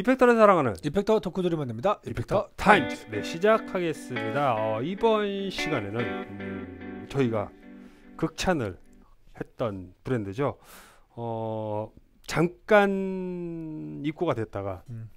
이펙터를 사랑하는 이펙터 덕후들이 만납니다. 이펙터 타임즈 네 시작하겠습니다. 어, 이번 시간에는 음, 저희가 극찬을 했던 브랜드죠. 어, 잠깐 입고가 됐다가 음.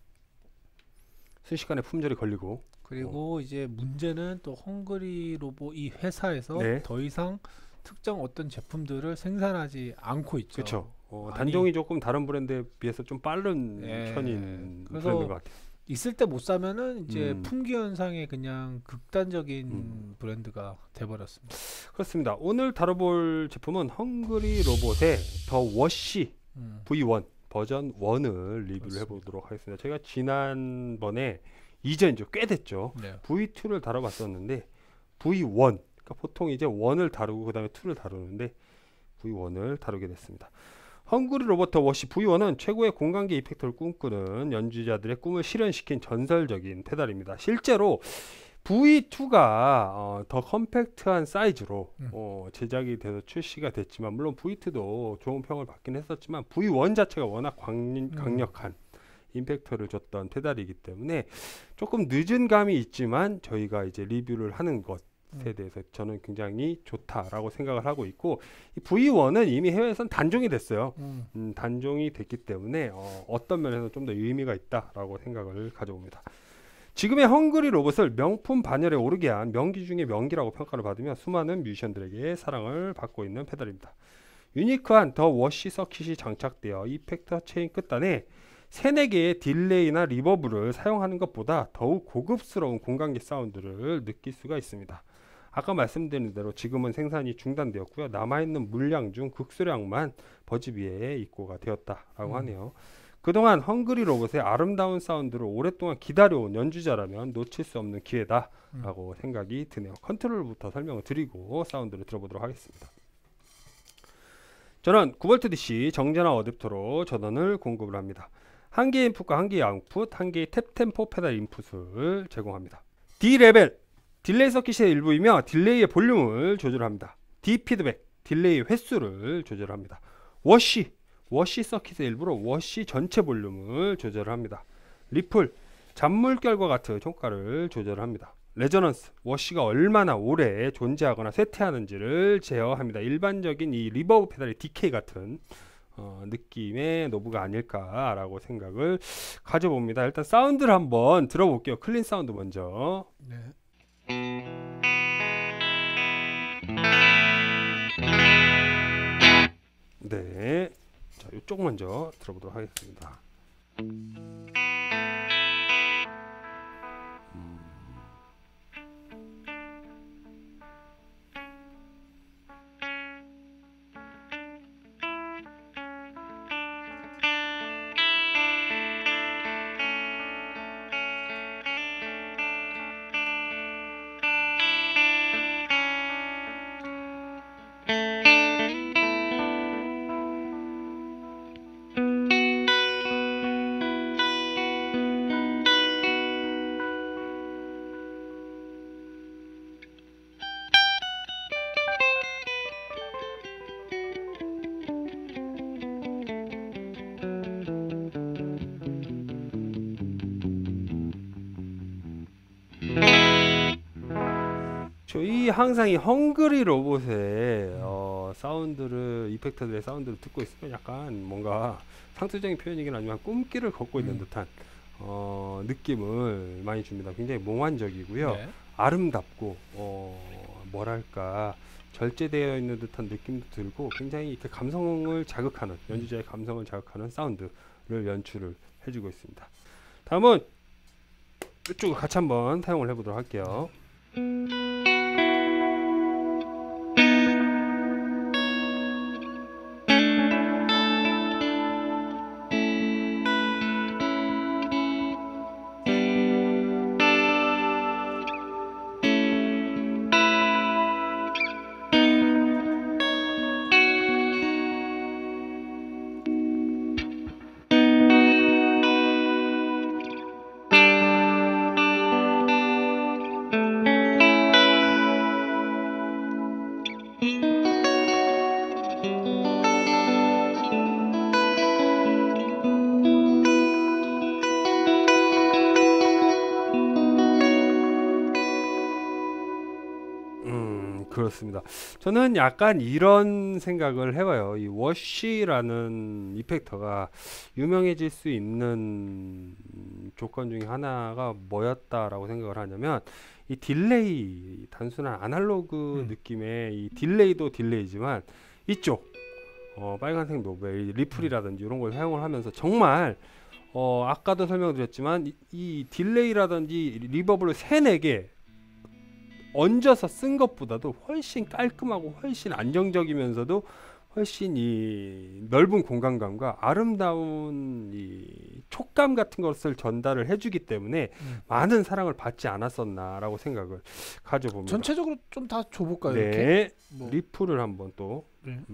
순식간에 품절이 걸리고 그리고 이제 문제는 또 헝그리 로보 이 회사에서 네. 더 이상 특정 어떤 제품들을 생산하지 않고 있죠. 그렇죠. 어, 단종이 조금 다른 브랜드에 비해서 좀 빠른 네. 편인 브랜드인 것 같아요. 있을 때 못 사면은 이제 음. 품귀 현상의 그냥 극단적인 음. 브랜드가 돼버렸습니다. 그렇습니다. 오늘 다뤄볼 제품은 헝그리 로봇의 더 워시 음. V1 버전 1을 리뷰를 그렇습니다. 해보도록 하겠습니다. 제가 지난번에 이전이죠. 꽤 됐죠. 네. V2를 다뤄봤었는데 V1 그러니까 보통 이제 1을 다루고 그 다음에 2를 다루는데 V1을 다루게 됐습니다. Hungry Robot Wash V1은 최고의 공간계 이펙터를 꿈꾸는 연주자들의 꿈을 실현시킨 전설적인 페달입니다. 실제로 V2가 어, 더 컴팩트한 사이즈로 음. 어, 제작이 돼서 출시가 됐지만 물론 V2도 좋은 평을 받긴 했었지만 V1 자체가 워낙 강, 음. 강력한 임팩트를 줬던 페달이기 때문에 조금 늦은 감이 있지만 저희가 이제 리뷰를 하는 것 에 음. 대해서 저는 굉장히 좋다라고 생각을 하고 있고 이 V1은 이미 해외에선 단종이 됐어요. 음. 음, 단종이 됐기 때문에 어, 어떤 면에서 좀 더 의미가 있다라고 생각을 가져봅니다. 지금의 Hungry Robot을 명품 반열에 오르게 한 명기 중의 명기라고 평가를 받으며 수많은 뮤지션들에게 사랑을 받고 있는 페달입니다. unique한 The Wash circuit이 장착되어 effector chain 끝단에 세네 개의 delay나 reverb를 사용하는 것보다 더욱 고급스러운 공간계 사운드를 느낄 수가 있습니다. 아까 말씀드린 대로 지금은 생산이 중단되었고요. 남아있는 물량 중 극소량만 버즈비에 입고가 되었다라고 음. 하네요. 그동안 Hungry Robot의 아름다운 사운드를 오랫동안 기다려온 연주자라면 놓칠 수 없는 기회다라고 생각이 드네요. 컨트롤부터 설명을 드리고 사운드를 들어보도록 하겠습니다. 저는 9V DC 정전압 어댑터로 전원을 공급을 합니다. 한 개의 input과 한 개의 아웃풋, 한 개의 tap tempo pedal input을 제공합니다. D 레벨 딜레이 서킷의 일부이며 delay의 볼륨을 조절합니다. D feedback delay 횟수를 조절합니다. 워시 워시 서킷의 일부로 wash 전체 볼륨을 조절합니다. ripple 잔물결과 같은 효과를 조절합니다. resonance wash가 얼마나 오래 존재하거나 쇠퇴하는지를 제어합니다. 일반적인 이 reverb 페달의 decay 같은 어, 느낌의 knob가 아닐까라고 생각을 가져봅니다. 일단 사운드를 한번 들어볼게요. clean sound 먼저. 네. 네. 자, 이쪽 먼저 들어보도록 하겠습니다. 저희 항상 이 헝그리 로봇의 어, 사운드를 이펙터들의 사운드를 듣고 있으면 약간 뭔가 상투적인 표현이긴 하지만 꿈길을 걷고 있는 음. 듯한 어, 느낌을 많이 줍니다. 굉장히 몽환적이고요. 네. 아름답고 어, 뭐랄까 절제되어 있는 듯한 느낌도 들고 굉장히 이렇게 감성을 자극하는 연주자의 감성을 자극하는 사운드를 연출을 해주고 있습니다. 다음은 이쪽을 같이 한번 사용을 해보도록 할게요. 그렇습니다. 저는 약간 이런 생각을 해봐요. 이 Wash라는 이펙터가 유명해질 수 있는 조건 중에 하나가 뭐였다라고 생각을 하냐면 이 delay 단순한 아날로그 음. 느낌의 이 delay도 delay지만 이쪽 어, 빨간색 노벨 이 ripple이라든지 이런 걸 사용을 하면서 정말 어, 아까도 설명드렸지만 이, 이 delay라든지 reverb를 세네 개 얹어서 쓴 것보다도 훨씬 깔끔하고 훨씬 안정적이면서도 훨씬 이 넓은 공간감과 아름다운 이 촉감 같은 것을 전달을 해주기 때문에 음. 많은 사랑을 받지 않았었나라고 생각을 가져봅니다. 전체적으로 좀 다 줘볼까요? 이렇게? 네, 뭐. 리플을 한번 또 네. 그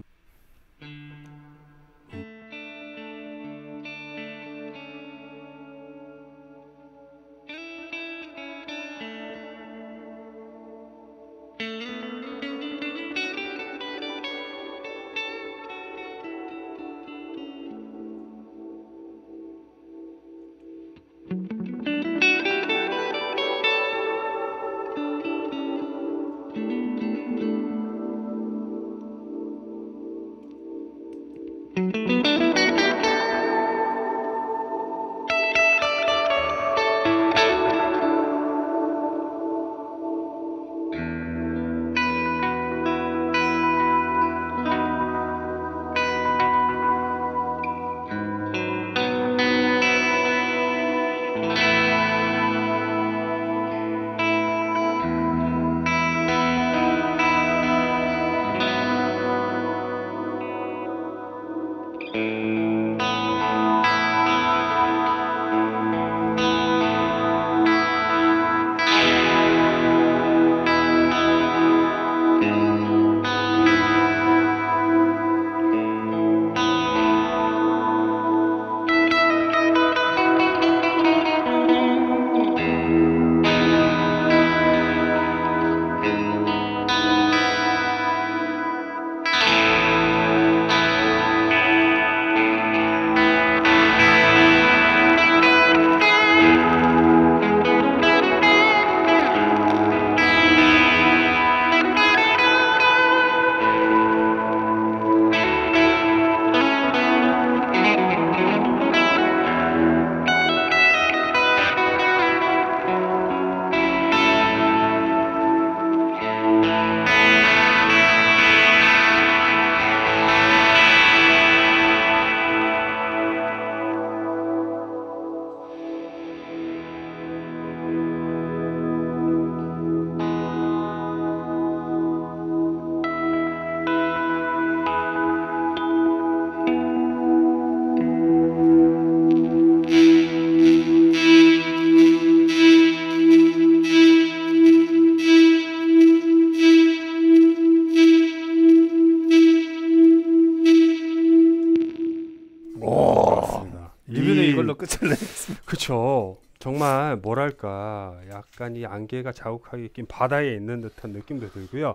끝을 내겠습니다. 그쵸. 정말 뭐랄까 약간 이 안개가 자욱하게 낀 바다에 있는 듯한 느낌도 들고요.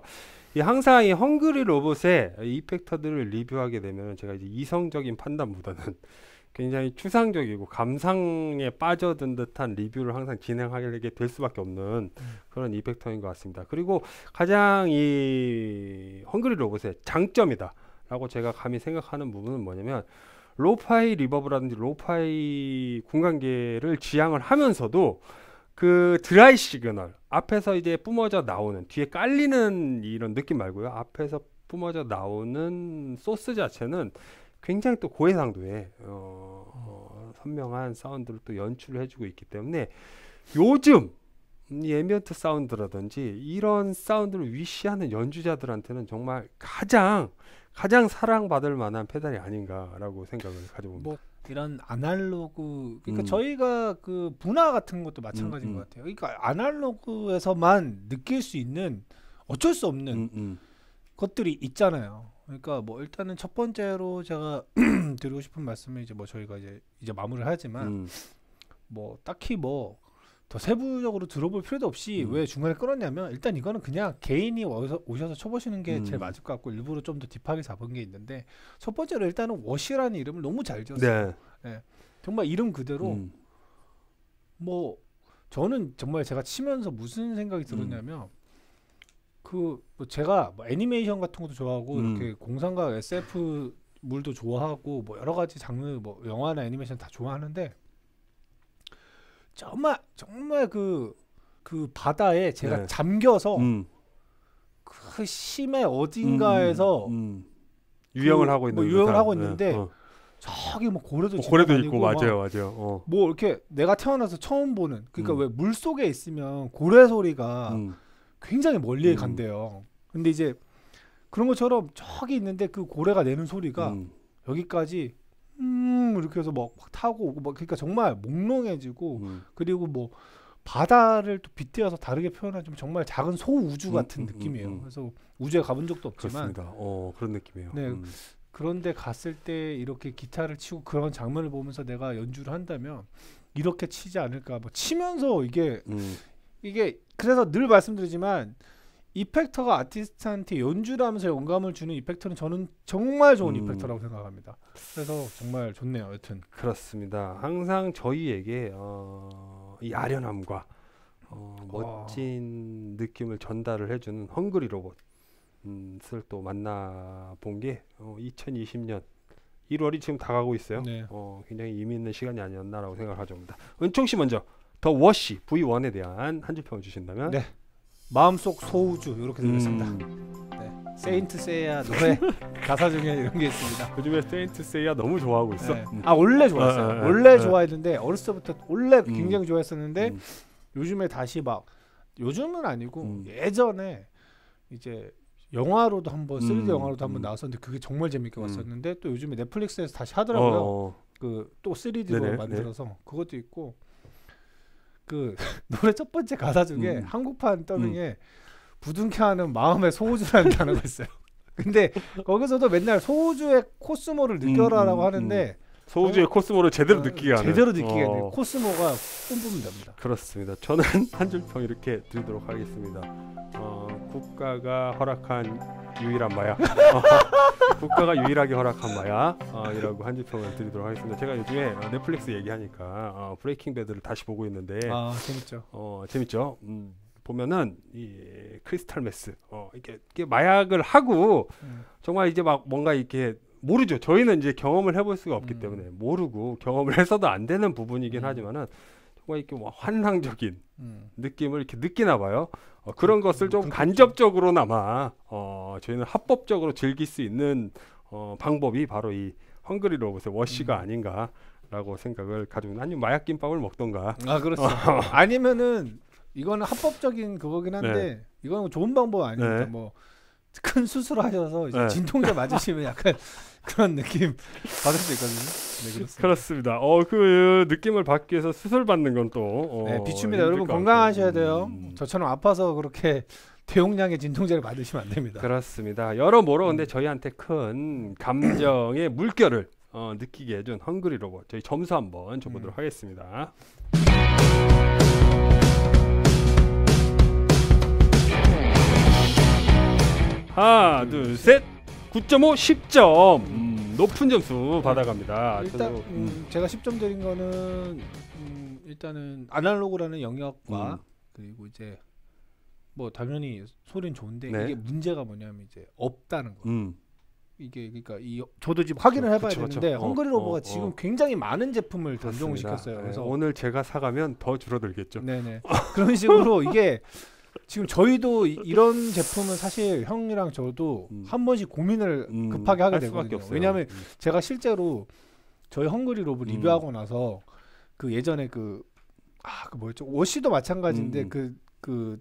이 항상 이 헝그리 로봇의 이 이펙터들을 리뷰하게 되면 제가 이제 이성적인 판단보다는 굉장히 추상적이고 감상에 빠져든 듯한 리뷰를 항상 진행하게 될 수밖에 없는 그런 이펙터인 것 같습니다. 그리고 가장 이 헝그리 로봇의 장점이다 라고 제가 감히 생각하는 부분은 뭐냐면 lo-fi reverb라든지 lo-fi 공간계를 지향을 하면서도 그 dry signal 앞에서 이제 뿜어져 나오는 뒤에 깔리는 이런 느낌 말고요. 앞에서 뿜어져 나오는 소스 자체는 굉장히 또 고해상도의 어, 어, 선명한 사운드를 또 연출을 해주고 있기 때문에 요즘 이 ambient sound라든지 이런 사운드를 위시하는 연주자들한테는 정말 가장 가장 사랑받을 만한 페달이 아닌가라고 생각을 가져봅니다. 뭐 이런 아날로그 그러니까 음. 저희가 그 문화 같은 것도 마찬가지인 음, 음. 것 같아요. 그러니까 아날로그에서만 느낄 수 있는 어쩔 수 없는 음, 음. 것들이 있잖아요. 그러니까 뭐 일단은 첫 번째로 제가 드리고 싶은 말씀은 이제 뭐 저희가 이제 이제 마무리를 하지만 음. 뭐 딱히 뭐 더 세부적으로 들어볼 필요도 없이 음. 왜 중간에 끌었냐면 일단 이거는 그냥 개인이 오셔서, 오셔서 쳐보시는 게 음. 제일 맞을 것 같고 일부러 좀 더 딥하게 잡은 게 있는데 첫 번째로 일단은 워시라는 이름을 너무 잘 지었어요. 네. 정말 이름 그대로 음. 뭐 저는 정말 제가 치면서 무슨 생각이 들었냐면 그 뭐 제가 뭐 애니메이션 같은 것도 좋아하고 음. 이렇게 공상과 SF 물도 좋아하고 뭐 여러 가지 장르 뭐 영화나 애니메이션 다 좋아하는데 정말 정말 그그 바다에 제가 네. 잠겨서 음. 그 심해 어딘가에서 음, 음. 유형을 그 하고 있는 뭐 듯한, 하고 네, 있는데 어. 저기 뭐 고래도 뭐 고래도 있고 막 맞아요, 맞아요. 어. 뭐 이렇게 내가 태어나서 처음 보는 그러니까 음. 왜물 속에 있으면 고래 소리가 음. 굉장히 멀리에 음. 간대요. 근데 이제 그런 것처럼 저기 있는데 그 고래가 내는 소리가 음. 여기까지 음 이렇게 해서 막, 막 타고 오고 막 그러니까 정말 몽롱해지고 음. 그리고 뭐 바다를 또 빗대어서 다르게 표현하자면 정말 작은 소우주 음, 같은 음, 느낌이에요. 음, 음. 그래서 우주에 가본 적도 없지만 그렇습니다. 어, 그런 느낌이에요. 네. 음. 그런데 갔을 때 이렇게 기타를 치고 그런 장면을 보면서 내가 연주를 한다면 이렇게 치지 않을까 뭐 치면서 이게 음. 이게 그래서 늘 말씀드리지만 이펙터가 아티스트한테 연주를 하면서 영감을 주는 이펙터는 저는 정말 좋은 음. 이펙터라고 생각합니다. 그래서 정말 좋네요. 여튼 그렇습니다. 항상 저희에게 어, 이 아련함과 어, 어. 멋진 느낌을 전달을 해주는 헝그리 로봇 음, 을또 만나본 게 어, 2020년 1월이 지금 다가고 있어요. 네. 어, 굉장히 의미 있는 시간이 아니었나라고 생각을 하죠입니다. 은총 씨 먼저 더 워시 V1에 대한 한 줄 평을 주신다면 네. 마음속 소우주 이렇게 들렸습니다. 음, 네. 세인트 세야 노래 가사 중에 이런 게 있습니다. 요즘에 세인트 세이야 너무 좋아하고 있어. 네. 음. 아 원래 좋아했어요. 어, 어, 어, 원래 어. 좋아했는데 어렸을 때부터 원래 음. 굉장히 좋아했었는데 음. 요즘에 다시 막 요즘은 아니고 음. 예전에 이제 영화로도 한번 3D 음, 영화로도 한번 음. 나왔었는데 그게 정말 재밌게 음. 봤었는데 또 요즘에 넷플릭스에서 다시 하더라고요. 어, 그또 3D로 네네, 만들어서 그것도 있고 그 노래 첫 번째 가사 중에 음. 한국판 더빙에 부둥켜하는 마음의 소우주라는 단어가 있어요. 근데 거기서도 맨날 소우주의 cosmo를 느껴라라고 음, 음, 하는데 소우주의 cosmo를 제대로 어, 느끼게 하는 제대로 느끼게 어. 하는 cosmo가 뿜뿜 됩니다. 그렇습니다. 저는 한 줄 평 이렇게 드리도록 하겠습니다. 어, 국가가 허락한 유일한 마약, 어, 국가가 유일하게 허락한 마약이라고 한줄 평을 드리도록 하겠습니다. 제가 요즘에 어, 넷플릭스 얘기하니까 어, Breaking Bad를 다시 보고 있는데 아 재밌죠. 어, 재밌죠. 음, 보면은 이 크리스탈 메스, 어, 이게, 이게 마약을 하고 음. 정말 이제 막 뭔가 이렇게 모르죠. 저희는 이제 경험을 해볼 수가 없기 음. 때문에 모르고 경험을 해서도 안 되는 부분이긴 음. 하지만은 정말 이렇게 뭐 환상적인 음. 느낌을 이렇게 느끼나 봐요. 어, 그런 음, 것을 좀. 간접적으로나마 어, 저희는 합법적으로 즐길 수 있는 어, 방법이 바로 이 헝그리 로봇의 워시가 음. 아닌가라고 생각을 가지고 아니면 마약 김밥을 먹던가 아 그렇죠. 아니면은 이거는 합법적인 그거긴 한데 이거는 좋은 방법 아닙니까? 네. 뭐 큰 수술하셔서 이제 네. 진통제 맞으시면 약간 그런 느낌 받을 수 있거든요. 네 그렇습니다. 어 그 느낌을 받기 위해서 수술 받는 건또 어, 네, 비춥니다. 여러분 것 건강하셔야. 돼요. 음. 저처럼 아파서 그렇게 대용량의 진통제를 받으시면 안 됩니다. 그렇습니다. 여러모로 근데 음. 저희한테 큰 감정의 물결을 어, 느끼게 해준 헝그리 로봇 저희 점수 한번 줘보도록 음. 하겠습니다. 하나, 둘, 셋. 9.5, 10점. 음, 높은 점수 받아갑니다. 일단 저도, 음, 음, 제가 10점 드린 거는 음, 일단은 아날로그라는 영역과 음. 그리고 이제 뭐 당연히 소리는 좋은데 네. 이게 문제가 뭐냐면 이제 없다는 거. 음, 이게 그러니까 이 저도 지금 확인을 해봐야 그쵸, 그쵸. 되는데 어, 헝그리 로버가 어, 지금 어. 굉장히 많은 제품을 그렇습니다. 시켰어요. 네, 그래서 오늘 제가 사가면 더 줄어들겠죠. 네네 그런 식으로 이게 지금 저희도 이- 이런 제품은 사실 형이랑 저도 음. 한 번씩 고민을 음, 급하게 하게 할 수밖에 되거든요. 없어요. 왜냐하면 음. 제가 실제로 저희 Hungry Robot 음. 리뷰하고 나서 그 예전에 그 아 그 뭐였죠 Wash도 마찬가지인데 음. 그 그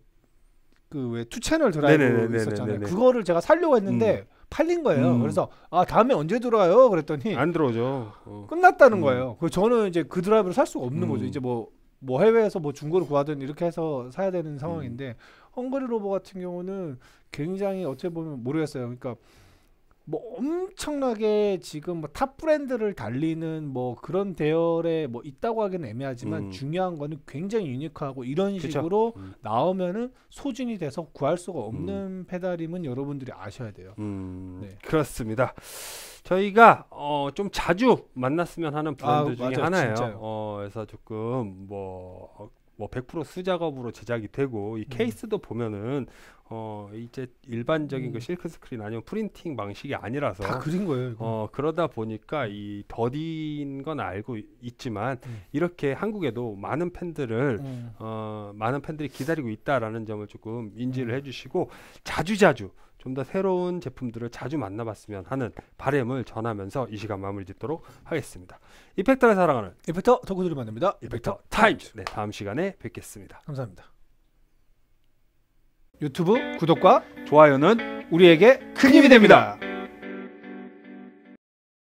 그 왜 two channel drive 네네네네네네. 있었잖아요. 그거를 제가 살려고 했는데 팔린 거예요. 음. 그래서 아 다음에 언제 들어와요? 그랬더니 안 들어오죠. 어. 끝났다는 음. 거예요. 그 저는 이제 그 drive를 살 수가 없는 음. 거죠. 이제 뭐 뭐 해외에서 뭐 중고를 구하든 이렇게 해서 사야 되는 상황인데 음. Hungry Robot 같은 경우는 굉장히 어떻게 보면 모르겠어요. 그러니까 뭐 엄청나게 지금 뭐 top brand를 달리는 뭐 그런 대열에 뭐 있다고 하기는 애매하지만 음. 중요한 거는 굉장히 unique하고 이런 그쵸. 식으로 음. 나오면은 소진이 돼서 구할 수가 없는 페달임은 여러분들이 아셔야 돼요. 음, 네. 그렇습니다. 저희가 어, 좀 자주 만났으면 하는 브랜드 아, 중에 맞아요. 하나예요. 진짜요. 어, 그래서 조금 뭐 어, 뭐 100% 수작업으로 제작이 되고 이 케이스도 보면은 어 이제 일반적인 그 음. 실크 스크린 아니면 프린팅 방식이 아니라서 다 그린 거예요. 이거. 어 그러다 보니까 이 더딘 건 알고 이- 있지만 음. 이렇게 한국에도 많은 팬들을 음. 어 많은 팬들이 기다리고 있다라는 점을 조금 인지를 음. 해주시고 자주 자주 좀 더 새로운 제품들을 자주 만나봤으면 하는 바램을 전하면서 이 시간 마무리 짓도록 하겠습니다. 이펙터를 사랑하는 이펙터 덕후들이 만듭니다. 이펙터 타임즈. 네 다음 시간에 뵙겠습니다. 감사합니다. 유튜브 구독과 좋아요는 우리에게 큰 힘이 됩니다.